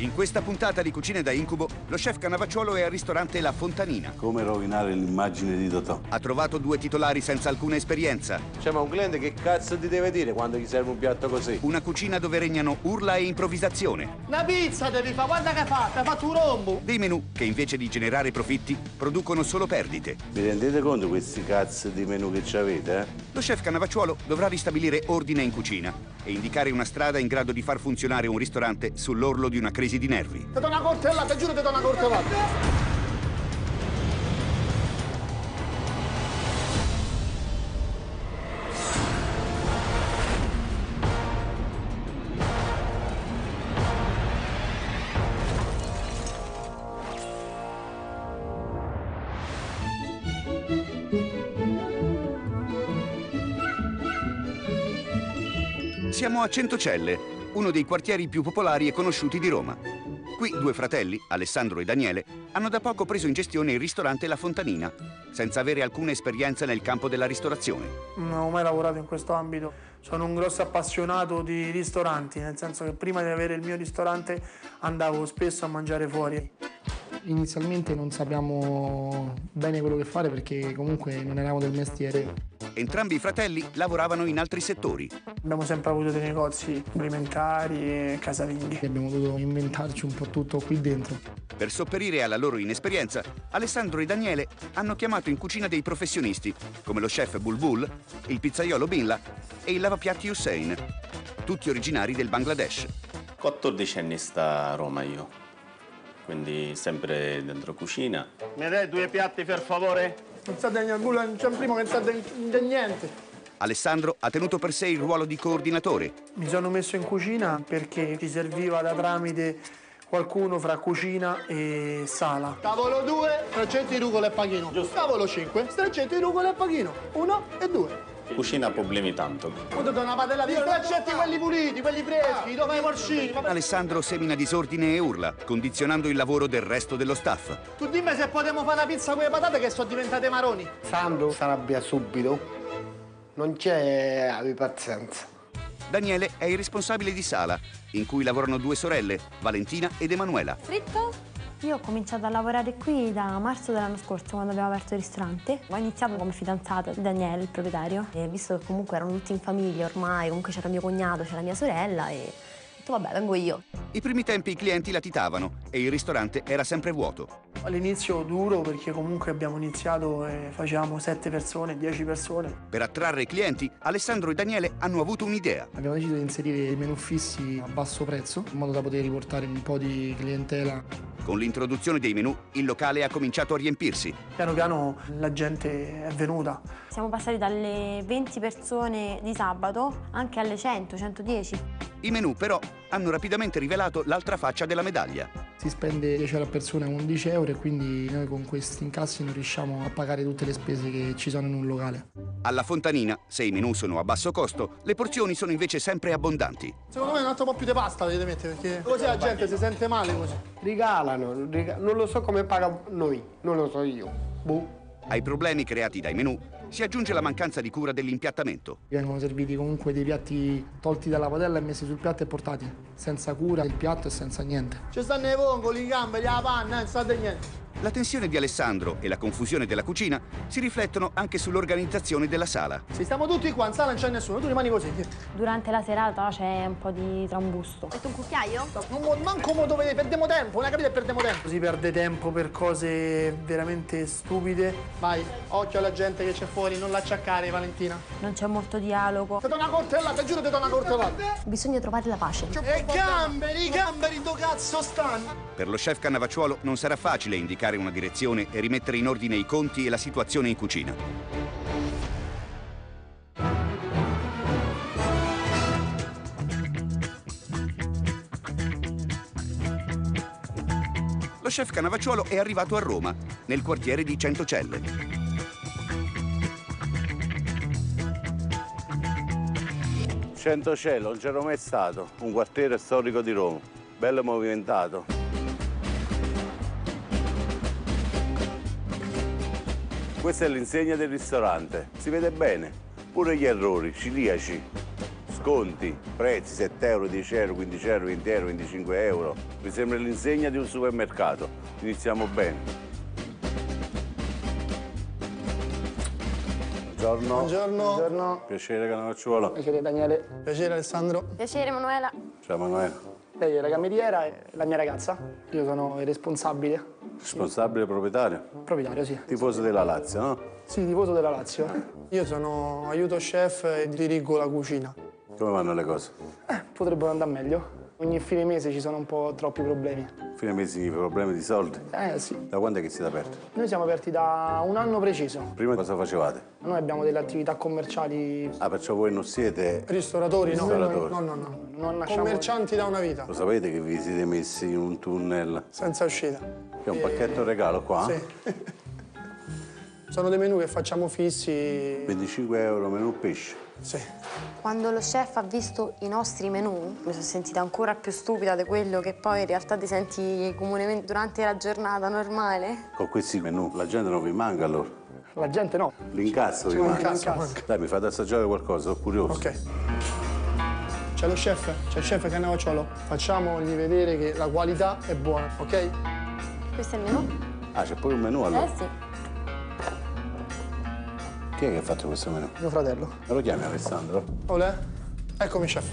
In questa puntata di Cucine da Incubo, lo chef Canavacciuolo è al ristorante La Fontanina. Come rovinare l'immagine di Totò? Ha trovato due titolari senza alcuna esperienza. Cioè, ma un cliente che cazzo ti deve dire quando gli serve un piatto così? Una cucina dove regnano urla e improvvisazione. Una pizza devi fare, guarda che hai fatto, hai fatto un rombo. Dei menù che invece di generare profitti producono solo perdite. Vi rendete conto questi cazzo di menù che ci avete, eh? Lo chef Canavacciuolo dovrà ristabilire ordine in cucina e indicare una strada in grado di far funzionare un ristorante sull'orlo di una crisi di nervi. Ti do una coltellata, giuro ti do una coltellata. Siamo a Centocelle, uno dei quartieri più popolari e conosciuti di Roma. Qui due fratelli, Alessandro e Daniele, hanno da poco preso in gestione il ristorante La Fontanina, senza avere alcuna esperienza nel campo della ristorazione. Non ho mai lavorato in questo ambito. Sono un grosso appassionato di ristoranti, nel senso che prima di avere il mio ristorante andavo spesso a mangiare fuori. Inizialmente non sappiamo bene quello che fare perché comunque non eravamo del mestiere. Entrambi i fratelli lavoravano in altri settori. Abbiamo sempre avuto dei negozi alimentari e casalinghi. Abbiamo dovuto inventarci un po' tutto qui dentro. Per sopperire alla loro inesperienza, Alessandro e Daniele hanno chiamato in cucina dei professionisti, come lo chef Bulbul, il pizzaiolo Binla e il lavapiatti Hussein, tutti originari del Bangladesh. 14 anni sta a Roma io, quindi sempre dentro cucina. Mi dai due piatti per favore? Non sa di niente, non c'è un primo che non sa di niente. Alessandro ha tenuto per sé il ruolo di coordinatore. Mi sono messo in cucina perché ti serviva da tramite qualcuno fra cucina e sala. Tavolo 2, straccetti di rucola e pachino. Tavolo 5, straccetti di rucola e pachino. Uno e due. Cucina problemi tanto. Da una padella di straccetti quelli puliti, quelli freschi, dove i porcini. Alessandro semina disordine e urla, condizionando il lavoro del resto dello staff. Tu dimmi se potremmo fare una pizza con le patate che sono diventate maroni. Sandro si arrabbia subito, non c'è pazienza. Daniele è il responsabile di sala, in cui lavorano due sorelle, Valentina ed Emanuela. Fritto? Io ho cominciato a lavorare qui da marzo dell'anno scorso quando abbiamo aperto il ristorante. Ho iniziato come fidanzata di Daniele, il proprietario, e visto che comunque erano tutti in famiglia ormai, comunque c'era mio cognato, c'era mia sorella e ho detto vabbè vengo io. I primi tempi i clienti latitavano e il ristorante era sempre vuoto. All'inizio duro perché comunque abbiamo iniziato e facevamo 7 persone, 10 persone. Per attrarre clienti, Alessandro e Daniele hanno avuto un'idea. Abbiamo deciso di inserire i menù fissi a basso prezzo in modo da poter riportare un po' di clientela. Con l'introduzione dei menù, il locale ha cominciato a riempirsi. Piano piano la gente è venuta. Siamo passati dalle 20 persone di sabato anche alle 100, 110. I menù però hanno rapidamente rivelato l'altra faccia della medaglia. Si spende 10 euro a persona 11 euro e quindi noi con questi incassi non riusciamo a pagare tutte le spese che ci sono in un locale. Alla Fontanina, se i menù sono a basso costo, le porzioni sono invece sempre abbondanti. Secondo me un altro po' più di pasta dovete mettere perché così la gente si sente male così. Regalano, rega- non lo so come paga noi, non lo so io. Boh. Ai problemi creati dai menù si aggiunge la mancanza di cura dell'impiattamento. Vengono serviti comunque dei piatti tolti dalla padella e messi sul piatto e portati, senza cura del piatto e senza niente. Ci stanno i vongoli, i gamberi, la panna, non sa di niente. La tensione di Alessandro e la confusione della cucina si riflettono anche sull'organizzazione della sala. Se stiamo tutti qua, in sala non c'è nessuno, tu rimani così. Durante la serata c'è un po' di trambusto. Metto un cucchiaio? Non mo- manco mo dove perdiamo tempo, non capite perdiamo tempo. Si perde tempo per cose veramente stupide. Vai, occhio alla gente che c'è fuori, non l'acciaccare Valentina. Non c'è molto dialogo. Ti do una coltellata, giuro ti do una coltellata. Bisogna trovare la pace. E i gamberi, i gamberi do cazzo stanno? Per lo chef Cannavacciuolo non sarà facile indicare una direzione e rimettere in ordine i conti e la situazione in cucina. Lo chef Cannavacciuolo è arrivato a Roma, nel quartiere di Centocelle. Centocelle, non c'ero mai stato, un quartiere storico di Roma, bello movimentato. Questa è l'insegna del ristorante, si vede bene, pure gli errori, ciliaci, sconti, prezzi 7 euro, 10 euro, 15 euro, 20 euro, 25 euro. Mi sembra l'insegna di un supermercato. Iniziamo bene. Buongiorno. Buongiorno. Buongiorno. Piacere Canavacciuolo. Piacere Daniele. Piacere Alessandro. Piacere Emanuela. Ciao Manuela. Lei è la cameriera e la mia ragazza. Io sono il responsabile. Responsabile proprietario. Proprietario, sì. Tifoso della Lazio, no? Sì, tifoso della Lazio. Io sono aiuto chef e dirigo la cucina. Come vanno le cose? Eh, potrebbero andare meglio. Ogni fine mese ci sono un po' troppi problemi. Fine mesi problemi di soldi. Eh sì. Da quando è che siete aperti? Noi siamo aperti da un anno preciso. Prima cosa facevate? Noi abbiamo delle attività commerciali. Ah, perciò voi non siete... Ristoratori, no? Ristoratori. No, no, no. Non nasciamo... Commercianti da una vita, Lo sapete che vi siete messi in un tunnel? senza uscita. Che è un pacchetto regalo qua? Sì. Sono dei menù che facciamo fissi. 25 euro menù pesce. Sì. Quando lo chef ha visto i nostri menù, mi sono sentita ancora più stupida di quello che poi in realtà ti senti comunemente durante la giornata normale. Con questi menù la gente non vi manca allora. La gente no. L'incasso vi manca. l'incasso, manca. Dai, mi fate assaggiare qualcosa, sono curioso. Ok. C'è lo chef, c'è il chef Cannavacciolo. Facciamogli vedere che la qualità è buona, ok? Questo è il menù? Ah, c'è pure un menù allora. Eh sì. Chi è che ha fatto questo menù? Mio fratello. Me lo chiami Alessandro? Olè? Eccomi chef.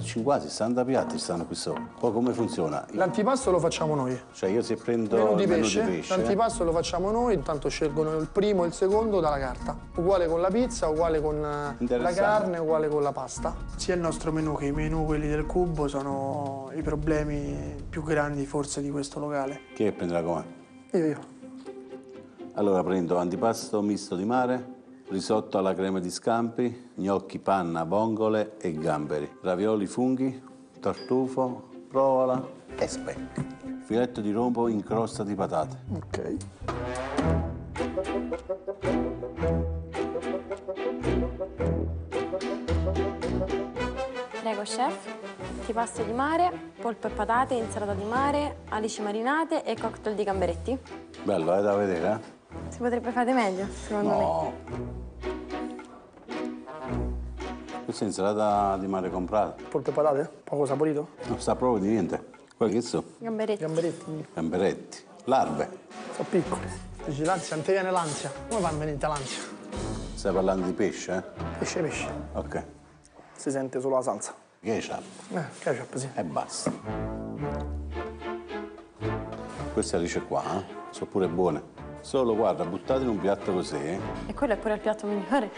50, 60 piatti stanno qui sopra. Poi come funziona? L'antipasto lo facciamo noi. Cioè io se prendo Menù di il menù pesce, di pesce l'antipasto lo facciamo noi, intanto scelgono il primo e il secondo dalla carta. Uguale con la pizza, uguale con eh, la carne, uguale con la pasta. Sia il nostro menù che i menù quelli del cubo sono i problemi più grandi forse di questo locale. chi è che prende la comanda? Io, io. Allora prendo antipasto misto di mare, risotto alla crema di scampi, gnocchi panna, vongole e gamberi, ravioli funghi, tartufo, provola e speck. Filetto di rombo in crosta di patate. Ok. Prego chef. Antipasto di mare, polpo e patate, insalata di mare, alici marinate e cocktail di gamberetti. Bello, è da vedere, eh? Si potrebbe fare meglio, secondo me. No. Questa è insalata di mare comprata. Polpo e patate? Poco saporito? Non sa proprio di niente. Quelli che sono? Gamberetti. Gamberetti? Gamberetti. Larve. Sono piccoli. Dici l'ansia, non ti viene l'ansia? Come fa a venire l'ansia? Stai parlando di pesce, eh? Pesce, pesce. Ok. Si sente solo la salsa. Ketchup. Eh, ketchup, sì. E basta. Queste alice qua eh, sono pure buone. Solo guarda, buttate in un piatto così. E quello è pure il piatto migliore.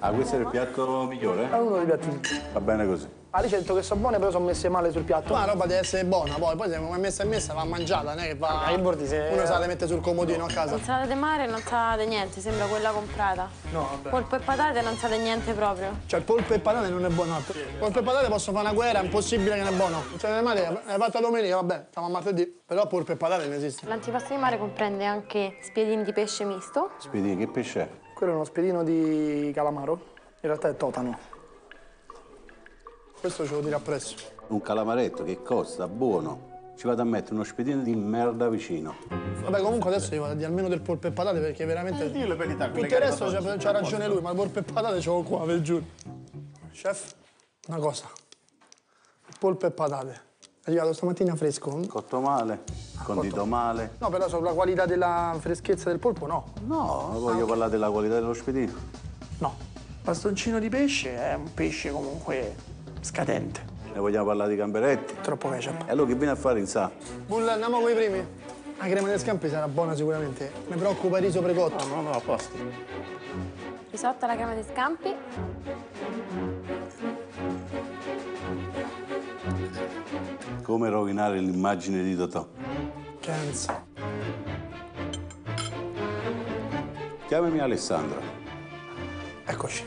Ah, questo è il piatto migliore? È uno dei piatti. Va bene così. Alice ha detto che sono buone, però sono messe male sul piatto. Ma la roba deve essere buona, poi, poi se è messa e messa va mangiata, non è che va. Bordi se- Uno se la mette sul comodino a casa. Insalata di mare non sa di niente, sembra quella comprata. No, vabbè. Polpo e patate non sa di niente proprio. Cioè polpo e patate non è buono. no. Polpo e patate posso fare una guerra, è impossibile che non è buono. Cioè le male, è fatta domenica, vabbè, siamo a martedì. Però polpo e patate non esiste. L'antipasto di mare comprende anche spiedini di pesce misto, Spiedini, che pesce è? Quello è uno spiedino di calamaro. In realtà è totano. Questo ce lo tiro appresso. Un calamaretto che costa, buono. Ci vado a mettere uno spiedino di merda vicino. Vabbè, comunque adesso io vado a dire almeno del polpo e patate perché veramente. Eh, dillo verità, Tutto il resto c'ha, c'ha ragione lui, ma il polpo e patate ce l'ho qua, ve lo giuro. Chef, una cosa. Polpo e patate. È arrivato stamattina fresco? Cotto male, condito male. No, però sulla qualità della freschezza del polpo no. No, voglio parlare della qualità dello spiedino. No. Bastoncino di pesce è un pesce comunque scadente. Ne vogliamo parlare di gamberetti? Troppo ketchup. E allora che viene a fare in sa? Bull, andiamo con i primi. La crema dei scampi sarà buona sicuramente. Mi preoccupa il riso precotto. No, no, a posto. risotto alla crema di scampi, Come rovinare l'immagine di Totò? Kenz. Chiamami Alessandro. Eccoci.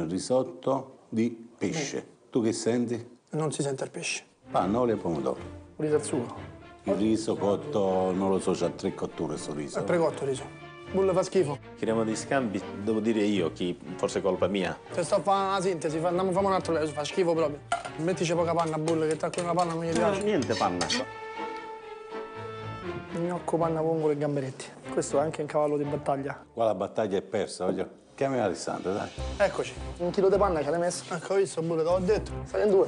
Un risotto di pesce. Tu che senti? Non si sente il pesce. Panna, olio e pomodoro. Un riso al sugo. Il riso cotto, non lo so, c'ha tre cotture sto riso. È precotto il riso. Bull fa schifo. Crema di scambi, devo dire io, chi forse è colpa mia. Se sto a fare una sintesi, andiamo a fare un altro livello, fa schifo proprio. Mettici poca panna, Bull, che tacco una panna non gli piace. Niente panna. Gnocco, panna, vongole e gamberetti. Questo è anche un cavallo di battaglia. Qua la battaglia è persa, voglio. Chiami Alessandro, dai. Eccoci, un chilo di panna ce l'hai messo? Ecco, visto, pure, te l'ho detto. Stai in due.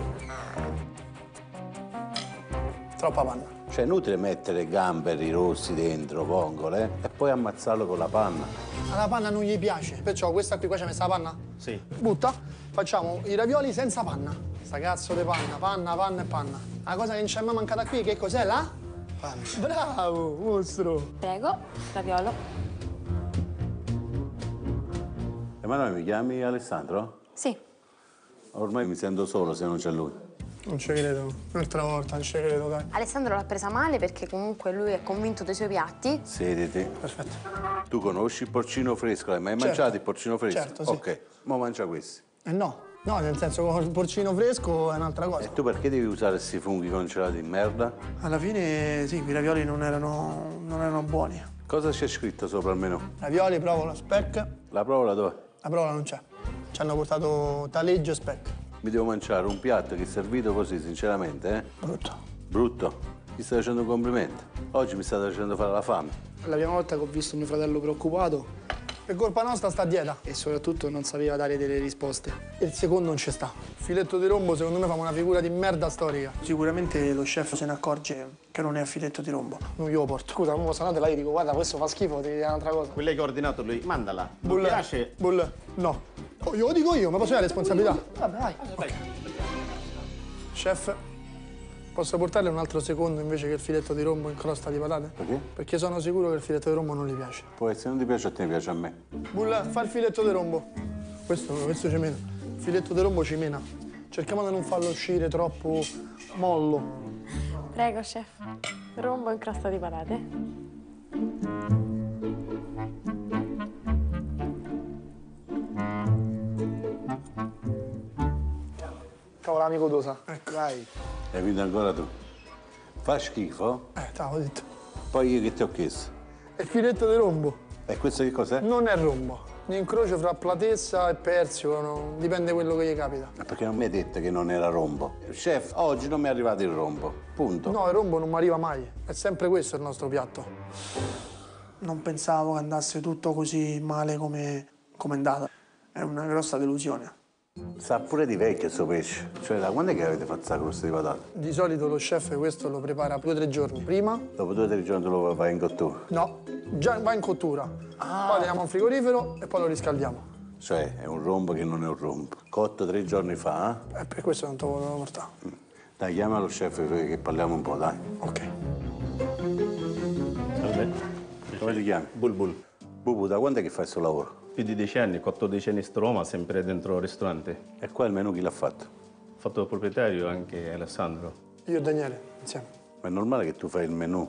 Troppa panna. Cioè, è inutile mettere gamberi rossi dentro, vongole, e poi ammazzarlo con la panna. Alla panna non gli piace, perciò questa qui qua ci ha messa la panna? Sì. Butta, facciamo i ravioli senza panna. Sta cazzo di panna, panna, panna e panna. La cosa che non c'è mai mancata qui, che cos'è la? Panna. Bravo, mostro. Prego, raviolo. Emanuele, mi chiami Alessandro? Sì. Ormai mi sento solo se non c'è lui. Non ci credo, un'altra volta, non ci credo, dai. Alessandro l'ha presa male perché comunque lui è convinto dei suoi piatti. Sediti. Perfetto. Tu conosci il porcino fresco? L'hai mai Certo. mangiato il porcino fresco? Certo, sì. Ok, ma mangia questi. Eh no, no, nel senso il porcino fresco è un'altra cosa. E tu perché devi usare questi funghi congelati di merda? Alla fine, sì, i ravioli non erano, non erano buoni. Cosa c'è scritto sopra il menù? Ravioli, provola, speck. La provola dove? La provola non c'è. Ci hanno portato taleggio e speck. Mi devo mangiare un piatto che è servito così, sinceramente, eh? Brutto. Brutto. Ti stai facendo un complimento. Oggi mi state facendo fare la fame. La prima volta che ho visto mio fratello preoccupato Per colpa nostra sta a dieta. e soprattutto non sapeva dare delle risposte. E il secondo non ci sta. Filetto di rombo secondo me fa una figura di merda storica. Sicuramente lo chef se ne accorge che non è filetto di rombo. Non glielo porto. Scusa, non sanate là, gli dico guarda questo fa schifo, devi dire un'altra cosa. Quella che ha ordinato lui, mandala. Mi Bulle. piace. Bulle. No. Oh, glielo dico io, ma posso avere responsabilità? Vabbè, vai. Chef, posso portarle un altro secondo invece che il filetto di rombo in crosta di patate? Perché? Perché sono sicuro che il filetto di rombo non gli piace. Poi se non ti piace a te, piace a me. Bulla, fa il filetto di rombo. Questo, questo ci mena. Il filetto di rombo ci mena. Cerchiamo di non farlo uscire troppo mollo. Prego, chef. Rombo in crosta di patate. Cavolo, amico Dosa. Ecco, dai. Hai vinto ancora tu. Fa schifo? Eh, t'avevo detto. Poi io che ti ho chiesto? E il filetto di rombo E questo che cos'è? non è rombo. Un incrocio fra platezza e persio, no? dipende quello che gli capita. Perché non mi hai detto che non era rombo. Chef, oggi non mi è arrivato il rombo. Punto. No, il rombo non mi arriva mai. È sempre questo il nostro piatto. Non pensavo che andasse tutto così male come come è andata. È una grossa delusione. Sa pure di vecchio suo pesce. Cioè, da quando è che avete fatto la crosta di patate? Di solito lo chef questo lo prepara due o tre giorni prima. Dopo due o tre giorni lo fai in cottura. No, già va in cottura. Poi teniamo in frigorifero e poi lo riscaldiamo. Cioè, è un rombo che non è un rombo. Cotto tre giorni fa, eh? E per questo non te lo volevo portare. Dai, chiama lo chef che che parliamo un po', dai. Ok. Salve. Come ti chiami? Bulbul. Bubu, da quando è che fai questo lavoro? Più di dieci anni, 14 anni a Roma, sempre dentro il ristorante. E qua il menù chi l'ha fatto? Ho fatto il proprietario anche Alessandro. Io e Daniele, insieme. Ma è normale che tu fai il menù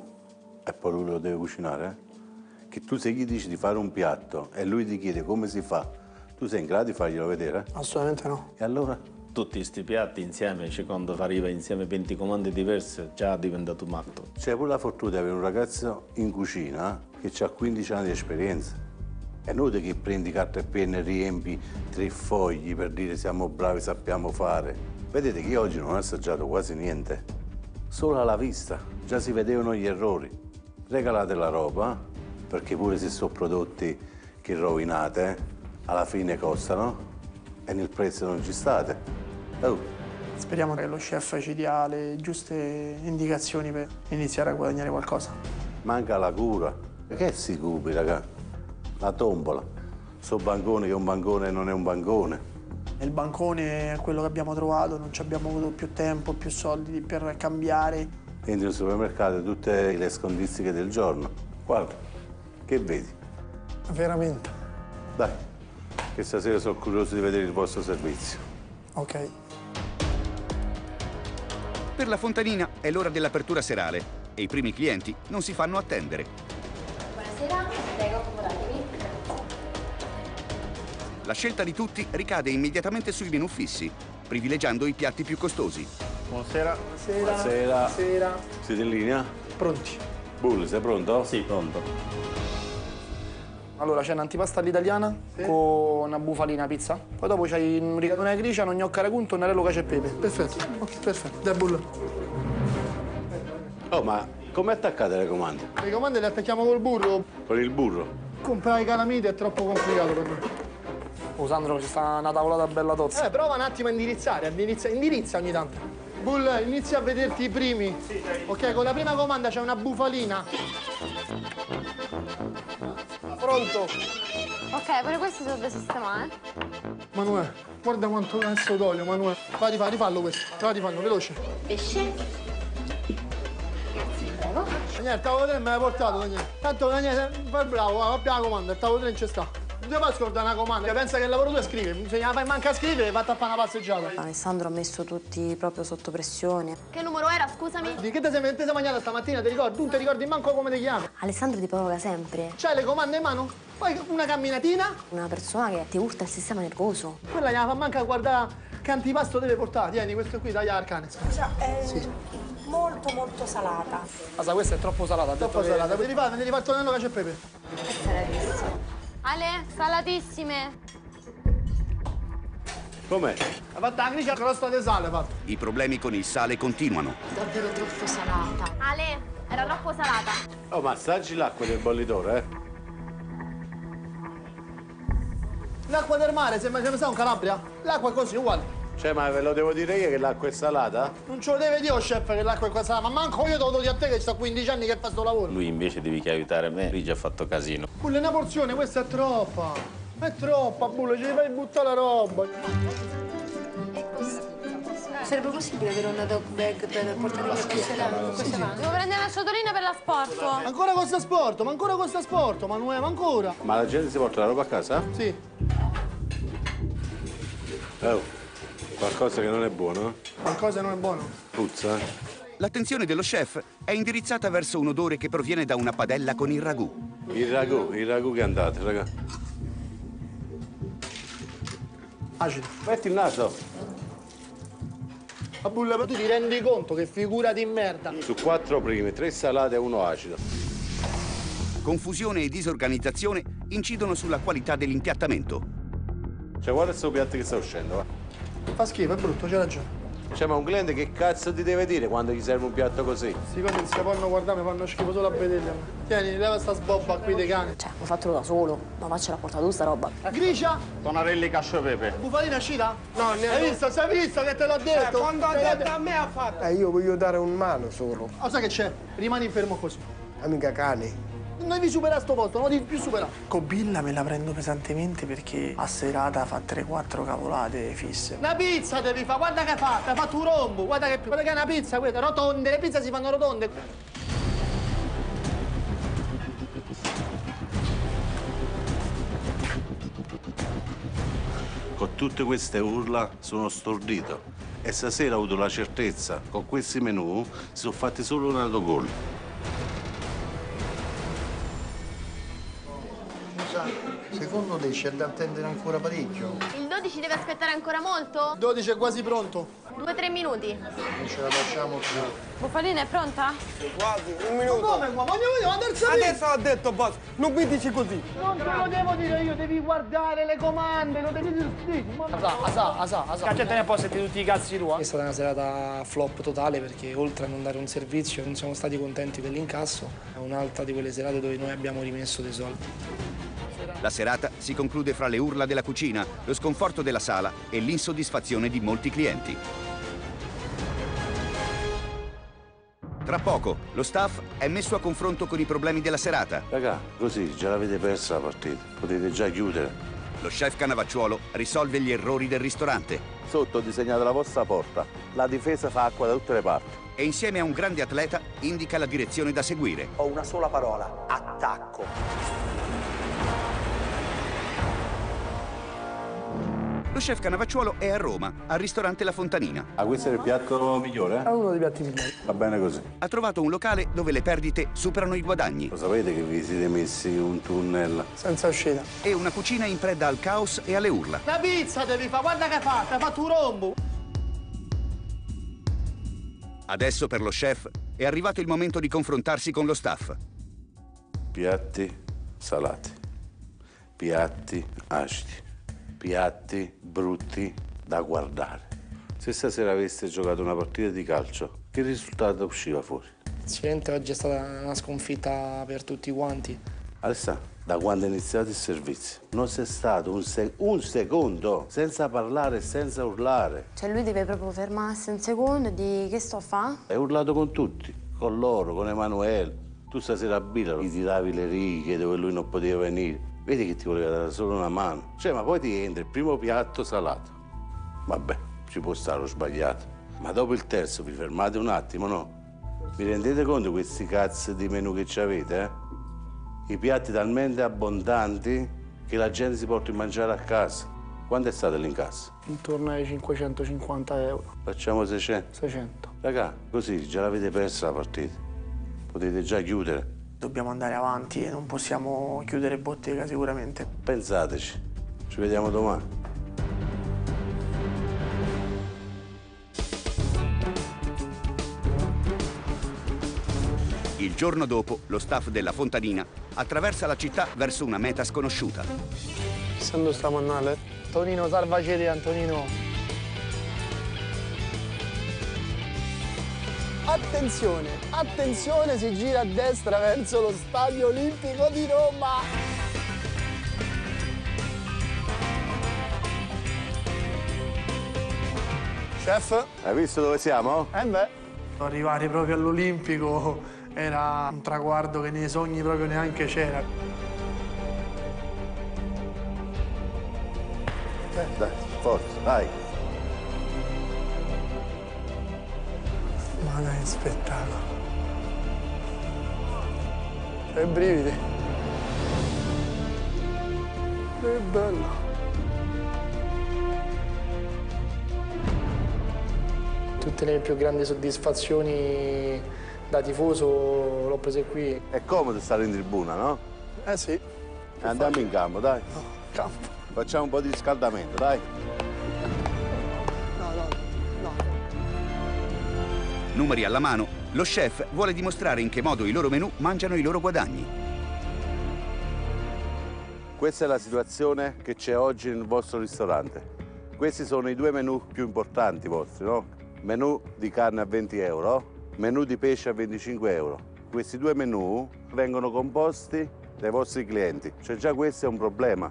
e poi lui lo deve cucinare? eh? Che tu se gli dici di fare un piatto e lui ti chiede come si fa, tu sei in grado di farglielo vedere? Assolutamente no. E allora? Tutti questi piatti insieme, cioè quando arriva insieme 20 comandi diverse, già è diventato matto. C'è pure la fortuna di avere un ragazzo in cucina che ha 15 anni di esperienza. È inutile che prendi carta e penna e riempi tre fogli per dire siamo bravi, sappiamo fare. Vedete che io oggi non ho assaggiato quasi niente. Solo alla vista, già si vedevano gli errori. Regalate la roba, perché pure se sono prodotti che rovinate, alla fine costano e nel prezzo non ci state. Oh, Speriamo che lo chef ci dia le giuste indicazioni per iniziare a guadagnare qualcosa. manca la cura. Che si cupi, raga? La tombola. Sto bancone che un bancone non è un bancone. Il bancone è quello che abbiamo trovato, non ci abbiamo avuto più tempo, più soldi per cambiare. Entri al supermercato e tutte le scondistiche del giorno. Guarda, che vedi? Veramente. Dai, che stasera sono curioso di vedere il vostro servizio. Ok. Per la Fontanina è l'ora dell'apertura serale e i primi clienti non si fanno attendere. Buonasera, prego. La scelta di tutti ricade immediatamente sui menù fissi, privilegiando i piatti più costosi. Buonasera. Buonasera. Buonasera. Buonasera. Siete in linea? Pronti. Bull, sei pronto? Sì, pronto. Allora c'è un'antipasta all'italiana con una bufalina pizza. Poi dopo c'hai un rigatone di gricia, un gnocco ragunto, un arello cacio e pepe. Perfetto. Ok, perfetto. Dai, bulla. Oh, ma Come attaccate le comande? Le comande le attacchiamo col burro. Con il burro? Comprare i calamiti è troppo complicato per me. Oh Sandro, ci sta una tavolata bella tozza. Eh, prova un attimo a indirizzare, indirizza, indirizza ogni tanto. Bull, inizia a vederti i primi. Ok, con la prima comanda c'è una bufalina. Pronto? Ok, pure questi sono da sistemare. Manuele, guarda quanto cazzo d'olio, Manuele. Va di fa, rifallo questo. Va di fallo, veloce. Pesce. Daniele, il tavolo 3 me l'hai portato, Daniele. Tanto Daniele, fai il bravo, va, la comanda, il tavolo 3 non c'è sta. Non ti puoi scordare una comanda, pensa che il lavoro tu è scrivere. Se la fai manca a scrivere, vai a fare una passeggiata. Alessandro ha messo tutti proprio sotto pressione. Che numero era, scusami? Di che ti sei, te sei mangiata stamattina, ti ricordi? Tu non ti ricordi manco come ti chiami. Alessandro ti provoca sempre. C'hai le comande in mano? Poi una camminatina, Una persona che ti urta il sistema nervoso. quella gliela fa manca a guardare che antipasto deve portare. Tieni, questo qui, taglia al cane. Scusa, è molto molto salata. Asa, questa è troppo salata. Troppo che- salata, vedi fa, vedi fa il tonello cacio e pepe. Ale, salatissime. Com'è? Ha fatto la gricia crosta di sale, fatto. I problemi con il sale continuano. Davvero troppo salata. Ale, era troppo salata. Oh, ma assaggi l'acqua del bollitore, eh? L'acqua del mare, sembra, sembra sta un Calabria. L'acqua è così, uguale. Cioè, ma ve lo devo dire io che l'acqua è salata? Non ce lo deve dire, oh, chef, che l'acqua è qua salata, ma manco io te lo do di a te che sto 15 anni che fa sto lavoro. Lui invece devi che aiutare me, lui già ha fatto casino. Bulle, una porzione, questa è troppa. È troppa, Bulle, ci devi buttare la roba. Sarebbe possibile avere una dog bag per portare via queste queste mani? Devo prendere una ciotolina per l'asporto. Ancora costa sporto, ma ancora costa sporto, Manuele, ma ancora. Ma la gente si porta la roba a casa? Sì. Oh, qualcosa che non è buono? Qualcosa non è buono. Puzza, eh? L'attenzione dello chef è indirizzata verso un odore che proviene da una padella con il ragù. Il ragù, il ragù che andate, raga. Acido. Metti il naso. Ma Bulle, ma tu ti rendi conto che figura di merda? Su quattro prime, tre salate e uno acido. Confusione e disorganizzazione incidono sulla qualità dell'impiattamento. Cioè, guarda questo piatto che sta uscendo, va. Fa schifo, è brutto, c'è ragione. Cioè, ma un cliente che cazzo ti deve dire quando gli serve un piatto così? Cose non si fanno guardare, mi fanno schifo solo a vederli. Tieni, leva sta sbobba qui dei cani. Cioè, ho fatto da solo. Ma faccela portare tu sta roba. Gricia, Tonarelli cascio e pepe. bufalina uscita? No, ne hai visto, sei visto che te l'ho detto? quando ha detto a me ha fatto. Eh, io voglio dare un mano solo. Oh, sai che c'è? Rimani fermo così. Amica cani. Non devi superare sto posto, non devi più superare. Cobilla me la prendo pesantemente perché a serata fa 3-4 cavolate fisse. Una pizza devi fare, guarda che ha fatto, ha fatto un rombo, guarda che, guarda che è una pizza questa, rotonde, le pizze si fanno rotonde. Con tutte queste urla sono stordito e stasera ho avuto la certezza, con questi menù si sono fatti solo un altro gol. 12 da attendere ancora parecchio. Il 12 deve aspettare ancora molto? Il 12 è quasi pronto. Due o tre minuti. Non ce la facciamo più. Bufalina è pronta? Quasi, un minuto. Ma come ma Voglio vedere la terza Adesso l'ha detto, basta. Non mi dici così. Non te lo devo dire io, devi guardare le comande, non devi dire. Asà, asa, asa, asa. Cacciatene a posto tutti i cazzi tua. È stata una serata flop totale perché oltre a non dare un servizio non siamo stati contenti dell'incasso. È un'altra di quelle serate dove noi abbiamo rimesso dei soldi. La serata si conclude fra le urla della cucina, lo sconforto della sala e l'insoddisfazione di molti clienti. Tra poco lo staff è messo a confronto con i problemi della serata. Raga, così già l'avete persa la partita. Potete già chiudere. Lo chef Canavacciuolo risolve gli errori del ristorante Sotto ho disegnato la vostra porta. La difesa fa acqua da tutte le parti. e insieme a un grande atleta indica la direzione da seguire. Ho una sola parola, attacco. Lo chef Canavacciuolo è a Roma, al ristorante La Fontanina. Ah, questo è il piatto migliore? È uno dei piatti migliori. Va bene così. Ha trovato un locale dove le perdite superano i guadagni Lo sapete che vi siete messi un tunnel? Senza uscita. e una cucina in preda al caos e alle urla. La pizza devi fare, guarda che hai fatto, hai fatto un rombo. Adesso per lo chef è arrivato il momento di confrontarsi con lo staff. Piatti salati. Piatti acidi. Piatti brutti da guardare. Se stasera aveste giocato una partita di calcio, che risultato usciva fuori? Sicuramente oggi è stata una sconfitta per tutti quanti. Alessandro, da quando è iniziato il servizio non c'è stato un, sec- un secondo senza parlare e senza urlare. Cioè lui deve proprio fermarsi un secondo e dire che sto a fa? Hai urlato con tutti, con loro, con Emanuele. Tu stasera a Bilaro gli tiravi le righe dove lui non poteva venire. Vedi che ti voleva dare solo una mano. Cioè, ma poi ti entra il primo piatto salato. Vabbè, ci può stare, ho sbagliato. Ma dopo il terzo vi fermate un attimo, no? Vi rendete conto di questi cazzo di menù che ci avete, eh? I piatti talmente abbondanti che la gente si porta a mangiare a casa. Quanto è stato l'incasso? Intorno ai 550 euro. Facciamo 600. 600. Raga, così già l'avete persa la partita. Potete già chiudere. Dobbiamo andare avanti e non possiamo chiudere bottega sicuramente. Pensateci. Ci vediamo domani. Il giorno dopo, lo staff della Fontanina attraversa la città verso una meta sconosciuta. Essendo sta mannale. Tonino, salvacete Antonino. Attenzione, attenzione, si gira a destra verso lo Stadio Olimpico di Roma. Chef? Hai visto dove siamo? Eh beh. Arrivare proprio all'Olimpico era un traguardo che nei sogni proprio neanche c'era. Eh, dai, forza, dai. Ma che spettacolo. Che brividi. Che bello. Tutte le più grandi soddisfazioni da tifoso l'ho prese qui. È comodo stare in tribuna, no? Eh sì. Andiamo in campo, dai. Campo. Facciamo un po' di riscaldamento, dai. Numeri alla mano, lo chef vuole dimostrare in che modo i loro menù mangiano i loro guadagni. Questa è la situazione che c'è oggi nel vostro ristorante. Questi sono i due menù più importanti vostri, no? Menù di carne a 20 euro, menù di pesce a 25 euro. Questi due menù vengono composti dai vostri clienti, cioè già questo è un problema.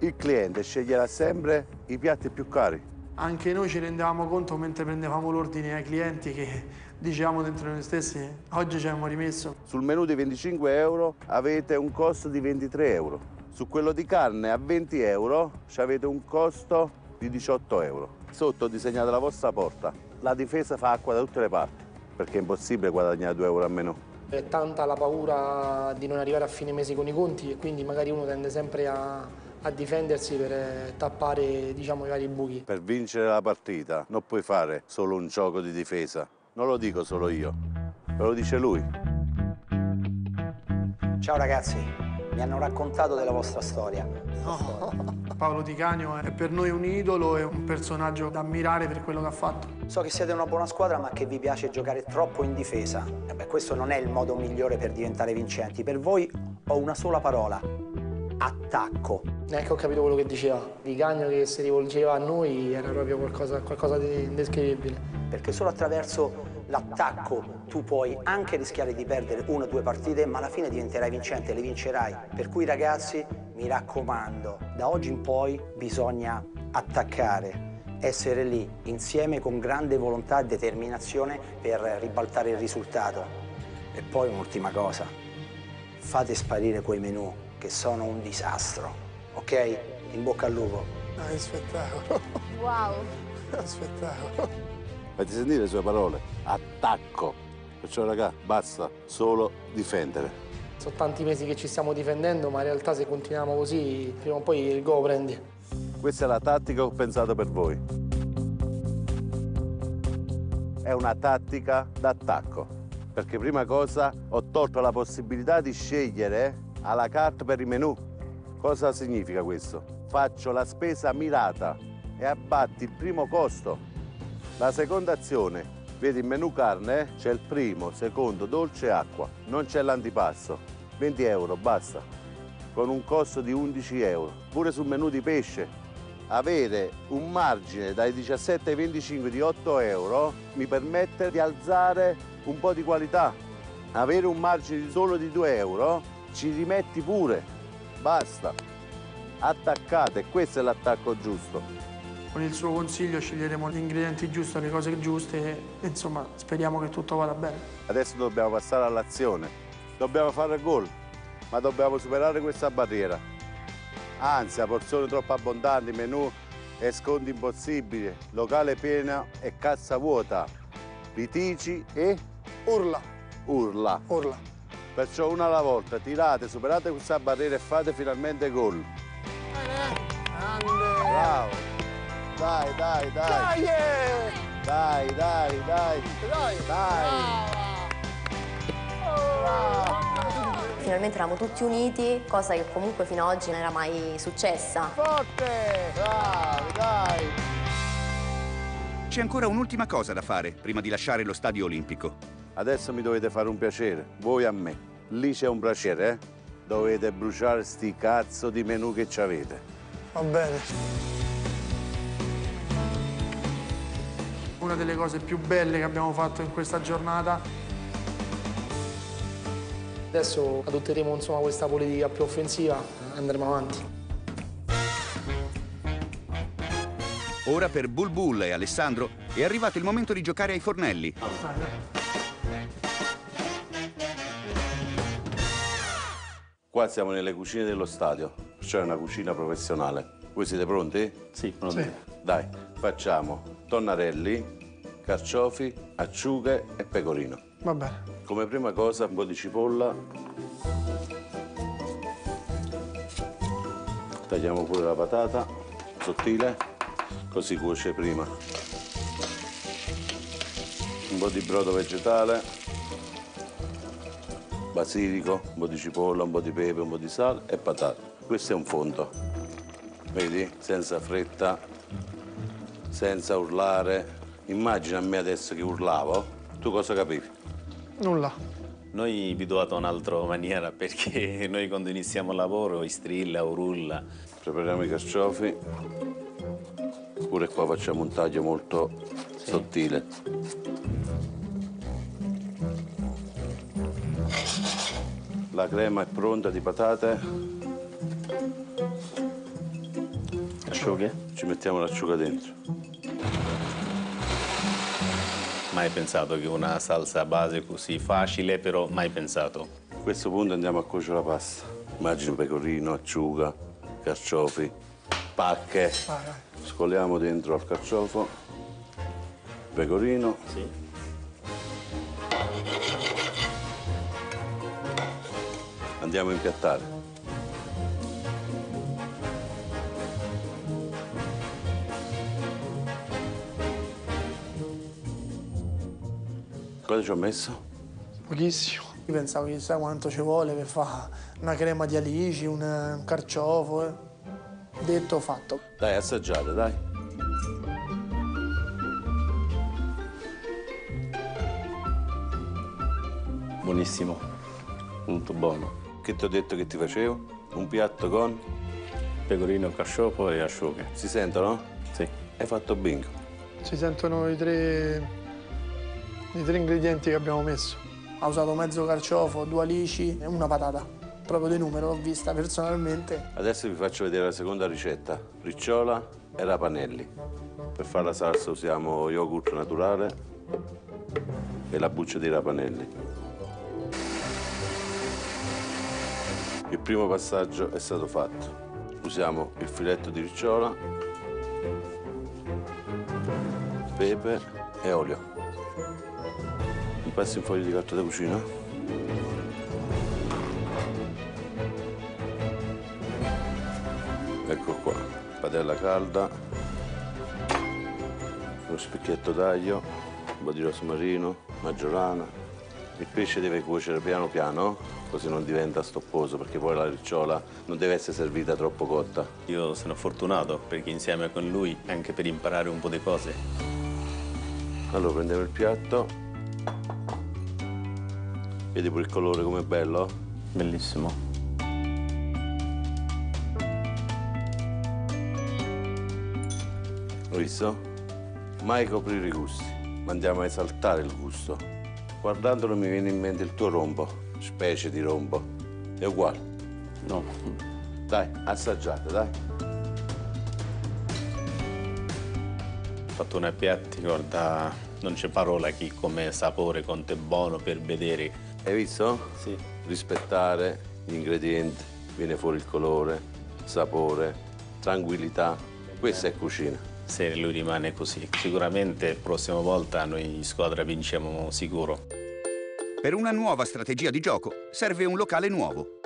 Il cliente sceglierà sempre i piatti più cari. Anche noi ci rendevamo conto mentre prendevamo l'ordine ai clienti che dicevamo dentro noi stessi oggi ci abbiamo rimesso. Sul menù di 25 euro avete un costo di 23 euro. Su quello di carne a 20 euro avete un costo di 18 euro. Sotto ho disegnato la vostra porta. La difesa fa acqua da tutte le parti, perché è impossibile guadagnare 2 euro a menù. È tanta la paura di non arrivare a fine mese con i conti e quindi magari uno tende sempre a, a difendersi per eh, tappare diciamo, i vari buchi. Per vincere la partita non puoi fare solo un gioco di difesa. Non lo dico solo io, ve lo dice lui. Ciao ragazzi, mi hanno raccontato della vostra storia. Paolo Di Canio è per noi un idolo e un personaggio da ammirare per quello che ha fatto. So che siete una buona squadra ma che vi piace giocare troppo in difesa. E beh, questo non è il modo migliore per diventare vincenti. Per voi ho una sola parola. Attacco. Ecco, ho capito quello che diceva. Di Cagno che si rivolgeva a noi era proprio qualcosa, qualcosa di indescrivibile. Perché solo attraverso l'attacco tu puoi anche rischiare di perdere una o due partite, ma alla fine diventerai vincente, le vincerai. Per cui ragazzi, mi raccomando, da oggi in poi bisogna attaccare, essere lì insieme con grande volontà e determinazione per ribaltare il risultato. E poi un'ultima cosa, fate sparire quei menù che sono un disastro, ok? In bocca al lupo. Ah, che spettacolo. Wow. Che spettacolo. Fate sentire le sue parole. Attacco. Perciò raga, basta solo difendere. Sono tanti mesi che ci stiamo difendendo, ma in realtà se continuiamo così, prima o poi il gol prendi. Questa è la tattica che ho pensato per voi. È una tattica d'attacco. Perché prima cosa ho tolto la possibilità di scegliere alla carte per i menù. Cosa significa questo? Faccio la spesa mirata e abbatti il primo costo. La seconda azione, vedi il menù carne, c'è il primo, secondo, dolce e acqua. Non c'è l'antipasto. 20 euro, basta. Con un costo di 11 euro. Pure sul menù di pesce avere un margine dai 17 ai 25 di 8 euro mi permette di alzare un po' di qualità. Avere un margine solo di 2 euro ci rimetti pure, basta. Attaccate, questo è l'attacco giusto. Con il suo consiglio sceglieremo gli ingredienti giusti, le cose giuste e insomma speriamo che tutto vada bene. Adesso dobbiamo passare all'azione. Dobbiamo fare gol, ma dobbiamo superare questa barriera. Anzi, a porzioni troppo abbondanti, menù e sconti impossibili, locale piena e cassa vuota, litigi e Urla, urla. urla. Perciò una alla volta, tirate, superate questa barriera e fate finalmente gol. Bravo. Dai, dai, dai. Dai, dai, dai. Dai. Finalmente eravamo tutti uniti, cosa che comunque fino ad oggi non era mai successa. Forte! Bravi, dai. C'è ancora un'ultima cosa da fare prima di lasciare lo stadio olimpico. Adesso mi dovete fare un piacere, voi a me. Lì c'è un braciere, eh? Dovete bruciare sti cazzo di menù che ci avete. Va bene. Una delle cose più belle che abbiamo fatto in questa giornata Adesso adotteremo insomma, questa politica più offensiva e andremo avanti. Ora per Bulbul e Alessandro è arrivato il momento di giocare ai fornelli. Qua siamo nelle cucine dello stadio, cioè una cucina professionale. Voi siete pronti? Sì, pronto. Sì. Dai, facciamo tonnarelli, carciofi, acciughe e pecorino. Va bene. Come prima cosa un po' di cipolla. Tagliamo pure la patata, sottile, così cuoce prima. Un po' di brodo vegetale, basilico, un po' di cipolla, un po' di pepe, un po' di sale e patate. Questo è un fondo, vedi? Senza fretta, senza urlare. Immagina a me adesso che urlavo, tu cosa capivi? Nulla. Noi vi do un'altra maniera perché noi quando iniziamo il lavoro strilla o rulla. Prepariamo i carciofi. Pure qua facciamo un taglio molto sottile. La crema è pronta di patate. Asciughe? Ci mettiamo l'acciuga dentro. Mai pensato che una salsa a base così facile, però mai pensato. A questo punto andiamo a cuocere la pasta. Immagino pecorino, acciuga, carciofi, pacche. Scoliamo dentro al carciofo. Pecorino. Sì. Andiamo a impiattare. Cosa ci ho messo? Pochissimo. Io pensavo chissà quanto ci vuole per fare una crema di alici, un, un carciofo. eh. Detto, fatto. Dai, assaggiate, dai. Buonissimo, molto buono. Che ti ho detto che ti facevo? Un piatto con... Pecorino, carciofo e asciughe. Si sentono? Sì. Hai fatto bingo. Si sentono i tre, i tre ingredienti che abbiamo messo. Ha usato mezzo carciofo, due alici e una patata. Proprio di numero, l'ho vista personalmente. Adesso vi faccio vedere la seconda ricetta. Ricciola e rapanelli. Per fare la salsa usiamo yogurt naturale e la buccia di rapanelli. Il primo passaggio è stato fatto. Usiamo il filetto di ricciola, pepe e olio. Mi passi un foglio di carta da cucina? Ecco qua, padella calda, uno specchietto d'aglio, un po' di rosmarino, maggiorana. Il pesce deve cuocere piano piano, così non diventa stopposo, perché poi la ricciola non deve essere servita troppo cotta. Io sono fortunato perché insieme con lui, anche per imparare un po' di cose, Allora prendiamo il piatto. Vedi pure il colore com'è bello? bellissimo. visto? Mai coprire i gusti, ma andiamo a esaltare il gusto. Guardandolo mi viene in mente il tuo rombo, specie di rombo. È uguale. No. Dai, assaggiate, dai. fatto una piatti, guarda, non c'è parola chi come sapore, quanto è buono per vedere. Hai visto? Sì. Rispettare gli ingredienti, viene fuori il colore, sapore, tranquillità. Questa è cucina. Se lui rimane così, sicuramente la prossima volta noi in squadra vinciamo sicuro. Per una nuova strategia di gioco serve un locale nuovo.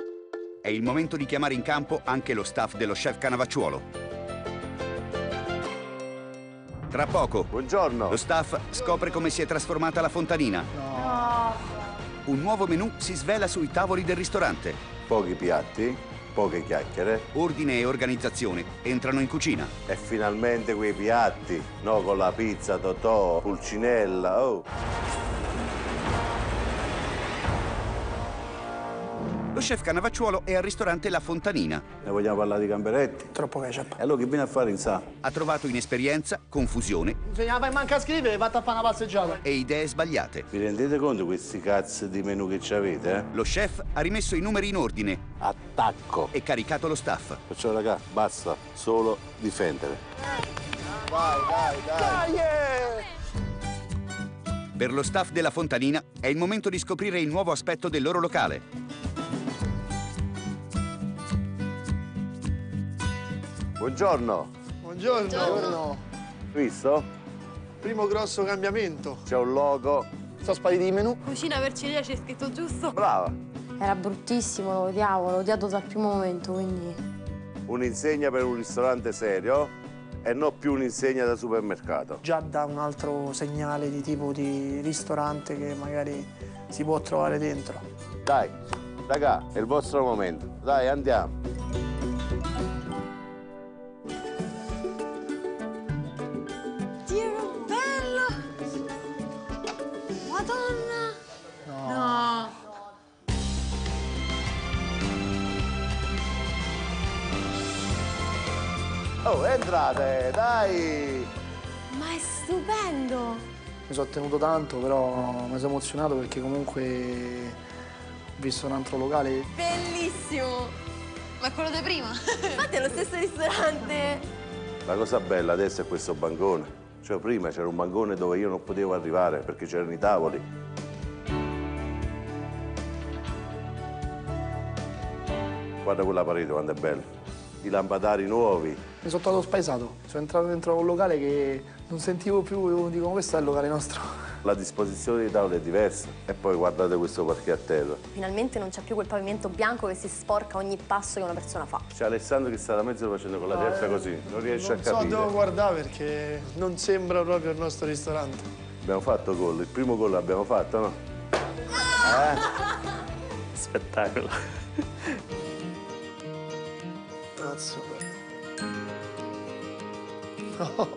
È il momento di chiamare in campo anche lo staff dello chef Canavacciuolo. Tra poco, Buongiorno. lo staff scopre come si è trasformata la fontanina. Un nuovo menù si svela sui tavoli del ristorante. Pochi piatti, poche chiacchiere Ordine e organizzazione entrano in cucina. e finalmente quei piatti, no con la pizza, totò, pulcinella, oh. Lo chef Canavacciuolo è al ristorante La Fontanina. Ne vogliamo parlare di gamberetti? Troppo ketchup. E allora che viene a fare in sa? Ha trovato inesperienza, confusione Se ne vai manca a scrivere, vatti a fare una passeggiata. e idee sbagliate. Vi rendete conto questi cazzo di menù che ci avete, eh? Lo chef ha rimesso i numeri in ordine Attacco. e caricato lo staff. Perciò raga, basta solo difendere. Per lo staff della Fontanina è il momento di scoprire il nuovo aspetto del loro locale. Buongiorno. Buongiorno. Visto? Primo grosso cambiamento. C'è un logo. Sto spariti di menù. Cucina per Cilia c'è scritto giusto? Brava. Era bruttissimo, lo odiavo, l'ho odiato dal primo momento, quindi... Un'insegna per un ristorante serio e non più un'insegna da supermercato. Già dà un altro segnale di tipo di ristorante che magari si può trovare dentro. Dai, raga, è il vostro momento. Dai, andiamo. Oh, entrate, dai! Ma è stupendo! Mi sono tenuto tanto, però mi sono emozionato perché comunque ho visto un altro locale. Bellissimo! Ma quello di prima? Infatti è lo stesso ristorante. La cosa bella adesso è questo bancone. Cioè, prima c'era un bancone dove io non potevo arrivare perché c'erano i tavoli. Guarda quella parete quanto è bella. I lampadari nuovi. Mi sono trovato spaesato. Sono entrato dentro un locale che non sentivo più, dico, questo è il locale nostro. La disposizione dei tavoli è diversa. E poi guardate questo parquet a terra. Finalmente non c'è più quel pavimento bianco che si sporca ogni passo che una persona fa. C'è Alessandro che sta da mezzo facendo con la terza così. Non riesce Non a so, capire. devo guardare perché non sembra proprio il nostro ristorante. Abbiamo fatto gol. Il primo gol l'abbiamo fatto, no? Spettacolo. Cazzo. No.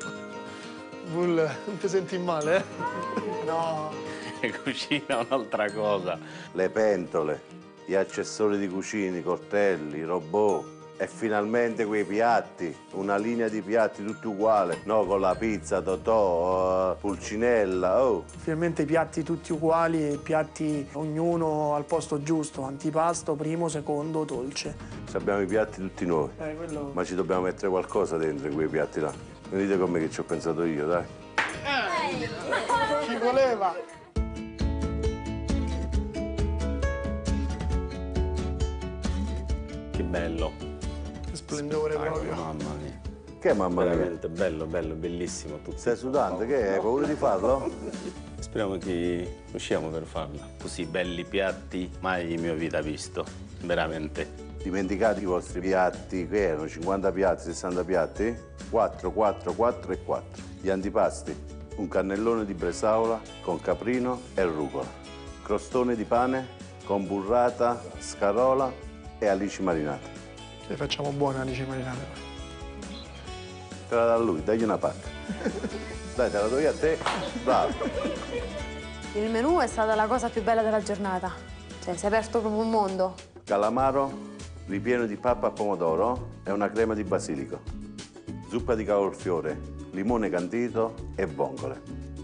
Bull, non ti senti male, eh? No. Cucina è un'altra cosa. le pentole, gli accessori di cucina, i coltelli, i robot e finalmente quei piatti, una linea di piatti tutti uguali, no con la pizza, totò, eh, pulcinella, oh. Finalmente i piatti tutti uguali, e piatti ognuno al posto giusto, antipasto, primo, secondo, dolce. Ci abbiamo i piatti tutti nuovi, Eh, quello... ma ci dobbiamo mettere qualcosa dentro in quei piatti là. Venite con me che ci ho pensato io, dai. Chi voleva? Che bello. Splendore proprio. Mamma mia. Che mamma mia? Veramente bello, bello, bellissimo tutto. Sei sudante, che hai paura di farlo? Speriamo che riusciamo per farla. Così belli piatti, mai in mia vita visto. Veramente. Dimenticate i vostri piatti, che erano 50 piatti, 60 piatti? 4, 4, 4 e 4. Gli antipasti, un cannellone di bresaola con caprino e rucola, crostone di pane con burrata, scarola e alici marinate. Le facciamo buone alici marinate. Te la dà a lui, dagli una pacca. Dai, te la do io a te. Bravo. Il menù è stata la cosa più bella della giornata. Cioè, si è aperto proprio un mondo. Calamaro ripieno di pappa a pomodoro e una crema di basilico. Zuppa di cavolfiore, limone candito e vongole.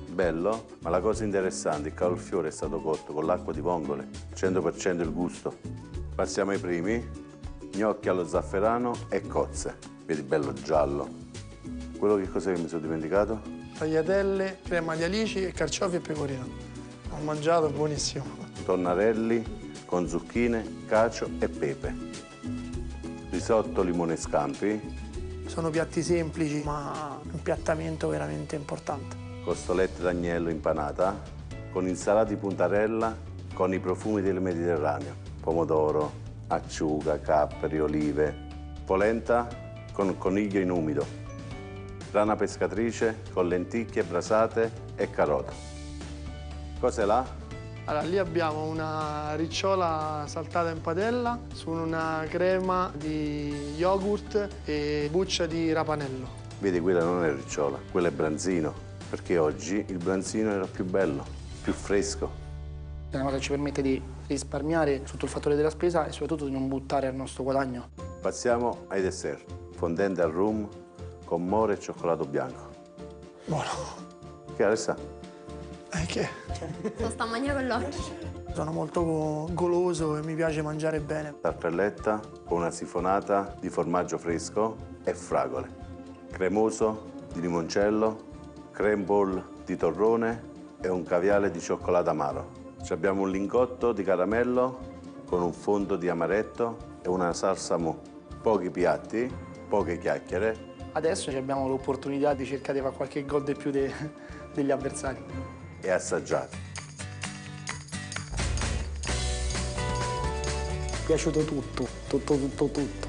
Bello, ma la cosa interessante, il cavolfiore è stato cotto con l'acqua di vongole, 100% il gusto. Passiamo ai primi, gnocchi allo zafferano e cozze. Vedi, bello giallo. Quello che cos'è che mi sono dimenticato? Tagliatelle, crema di alici e carciofi e pecorino. Ho mangiato, buonissimo. Tonnarelli con zucchine, cacio e pepe. Risotto, limone e scampi, Sono piatti semplici, ma impiattamento veramente importante. costolette d'agnello impanata, con insalata di puntarella con i profumi del Mediterraneo, pomodoro, acciuga, capperi, olive, polenta con coniglio in umido, rana pescatrice con lenticchie brasate e carota. Cos'è là? Allora, lì abbiamo una ricciola saltata in padella su una crema di yogurt e buccia di rapanello. Vedi, quella non è ricciola, quella è branzino, perché oggi il branzino era più bello, più fresco. È una cosa che ci permette di risparmiare sotto il fattore della spesa e soprattutto di non buttare il nostro guadagno. Passiamo ai dessert. Fondente al rum con more e cioccolato bianco. Buono. Che Alessa? Eh, che? Lo sta a mangiare con l'occhio. Sono molto goloso e mi piace mangiare bene. Tartelletta con una sifonata di formaggio fresco e fragole. Cremoso di limoncello, creme ball di torrone e un caviale di cioccolato amaro. Ci abbiamo un lingotto di caramello con un fondo di amaretto e una salsa mu. Pochi piatti, poche chiacchiere Adesso abbiamo l'opportunità di cercare di fare qualche gol di più de- degli avversari. e assaggiate. Mi è piaciuto tutto, tutto, tutto, tutto.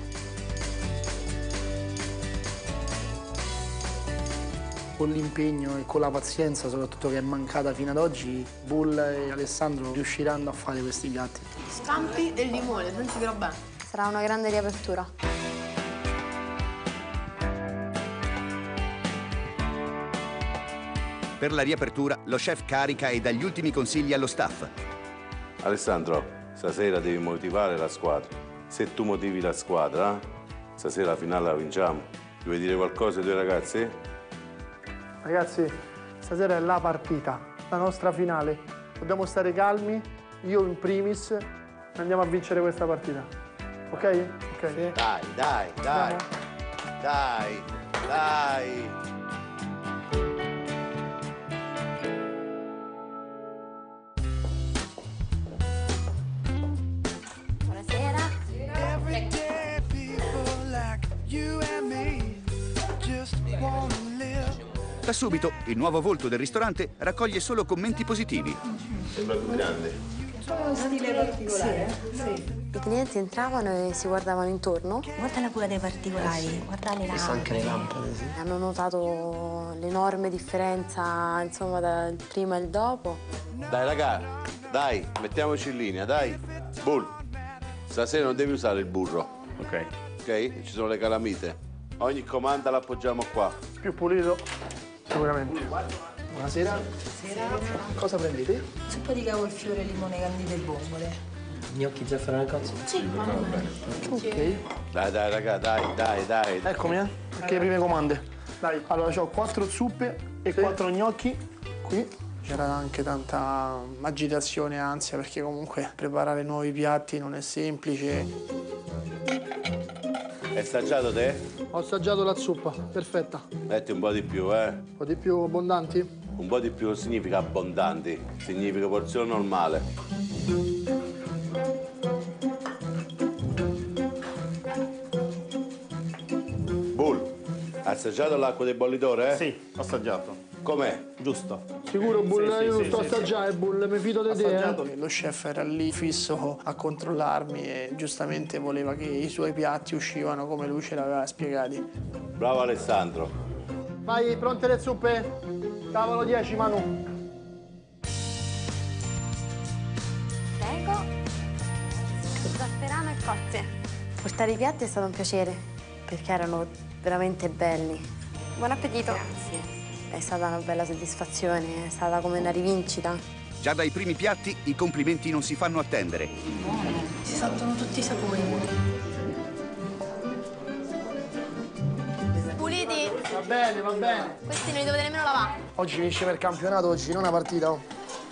Con l'impegno e con la pazienza, soprattutto che è mancata fino ad oggi, Bull e Alessandro riusciranno a fare questi piatti. Scampi e limone, sentirò bene. Sarà una grande riapertura. Per la riapertura, lo chef carica e dà gli ultimi consigli allo staff. Alessandro, stasera devi motivare la squadra. Se tu motivi la squadra, stasera la finale la vinciamo. Ti vuoi dire qualcosa ai tuoi ragazzi? Ragazzi, stasera è la partita, la nostra finale. Dobbiamo stare calmi, io in primis, e andiamo a vincere questa partita. Ok? Ok. Dai, dai, dai. Dai, dai. Buonasera. Da subito, il nuovo volto del ristorante raccoglie solo commenti positivi. Sembra più grande. Stile particolare. I clienti entravano e si guardavano intorno. Guarda la cura dei particolari, guarda le lampade. Anche le lampade, sì. Hanno notato l'enorme differenza, insomma, dal prima e il dopo. Dai raga, dai, mettiamoci in linea, dai. Bull, stasera non devi usare il burro, Ok. ok? Ci sono le calamite. Ogni comanda l'appoggiamo qua. Più pulito, sicuramente. Buonasera. Cosa prendete? Zuppa di cavolfiore, limone candito e vongole. Gnocchi zafferano e cozze? Sì, Ok. Dai, dai raga, dai, dai, dai. Eccomi, eh. Anche le prime comande. Dai, allora ho quattro zuppe e quattro gnocchi qui. C'era anche tanta agitazione e ansia perché comunque preparare nuovi piatti non è semplice. Hai assaggiato te? Ho assaggiato la zuppa, perfetta. Metti un po' di più, eh. Un po' di più abbondanti? Un po' di più significa abbondanti, significa porzione normale. Bull, hai assaggiato l'acqua del bollitore? Eh? Sì, assaggiato. Com'è? Giusto. Sicuro Bull, Sì, sì, io non sì, sto sì, assaggiare Bull, mi fido di te. eh. Assaggiato. Lo chef era lì fisso a controllarmi e giustamente voleva che i suoi piatti uscivano come lui ce l'aveva spiegati. Bravo Alessandro. Vai, pronte le zuppe? Tavolo 10, Manu. Prego. Zafferano e cozze. Portare i piatti è stato un piacere, perché erano veramente belli. Buon appetito. Grazie. È stata una bella soddisfazione, è stata come una rivincita. Già dai primi piatti i complimenti non si fanno attendere. si sentono tutti i sapori. Puliti? bene, va bene. Questi non li dovete nemmeno lavare. Oggi finisce per campionato, oggi non una partita. oh.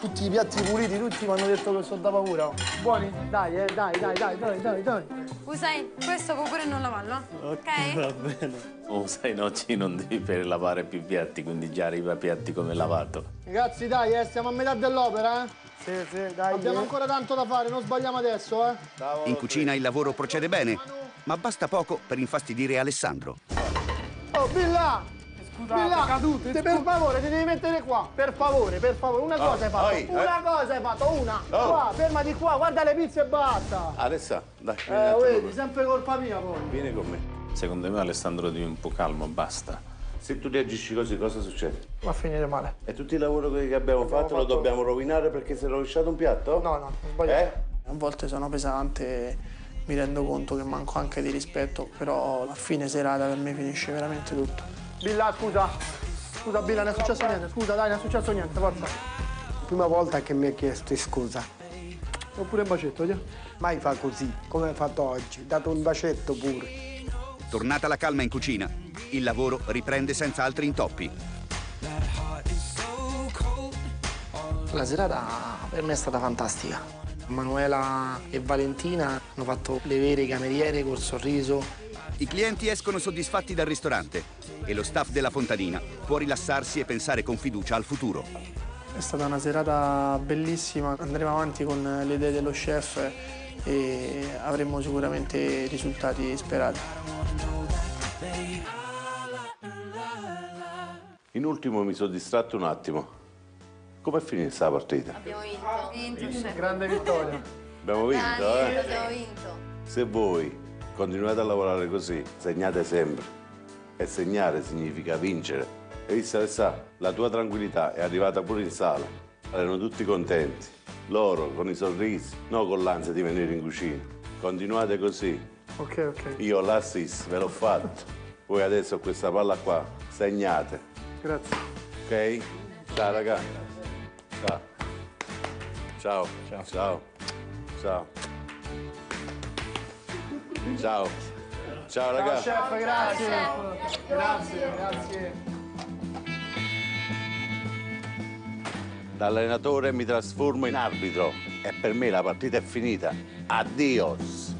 Tutti i piatti puliti, tutti mi hanno detto che sono da paura. oh. Buoni? Dai, eh, dai, dai, dai, dai, dai, dai. Usain, questo può pure non lavarlo. Ok? Va bene. Oh, sai, no, oggi non devi per lavare più piatti, quindi già arriva piatti come lavato. Ragazzi, dai, eh, siamo a metà dell'opera, eh? Sì, sì, dai. Abbiamo ancora tanto da fare, non sbagliamo adesso, eh? In cucina il lavoro procede bene, ma basta poco per infastidire Alessandro. Oh, Billa! Billa, cadute, te- per favore, ti devi mettere qua. Per favore, per favore, una Oh, cosa hai fatto. oi, una cosa hai fatto, una. Oh. Qua, fermati qua, guarda le pizze e basta. Alessa, dai, Eh, vedi, con- sempre colpa mia poi. vieni con me. Secondo me Alessandro devi un po' calmo, basta. Se tu reagisci così, cosa succede? Va a finire male. E tutto il lavoro che abbiamo fatto lo fatto- dobbiamo rovinare perché si è rovesciato un piatto? No, no, non sbagliate. Eh? A volte sono pesante, mi rendo conto che manco anche di rispetto, però a fine serata per me finisce veramente tutto. Billa, scusa. Scusa Billa, non è successo niente. Scusa, dai, non è successo niente, forza. Prima volta che mi ha chiesto scusa. Oppure un bacetto, via. Mai fa così, come hai fatto oggi. Dato un bacetto pure. Tornata la calma in cucina, il lavoro riprende senza altri intoppi. La serata per me è stata fantastica. Manuela e Valentina hanno fatto le vere cameriere col sorriso. I clienti escono soddisfatti dal ristorante e lo staff della Fontanina può rilassarsi e pensare con fiducia al futuro. È stata una serata bellissima, andremo avanti con le idee dello chef e avremo sicuramente risultati sperati. In ultimo mi sono distratto un attimo. Com'è finita la partita? Abbiamo vinto. Vinto, chef. Grande vittoria. Abbiamo vinto, eh? Abbiamo vinto. Se voi continuate a lavorare così, segnate sempre. E segnare significa vincere. E visto che sa, la tua tranquillità è arrivata pure in sala. Erano tutti contenti. Loro con i sorrisi, non con l'ansia di venire in cucina. Continuate così. Ok, ok. Io l'assist ve l'ho fatto. Voi adesso questa palla qua, segnate. Grazie. Ok? Ciao raga. Ciao. Ciao. Ciao. Ciao. Ciao. Ciao. Ciao raga. chef, grazie. Grazie, grazie. Da allenatore mi trasformo in arbitro e per me la partita è finita. Addios.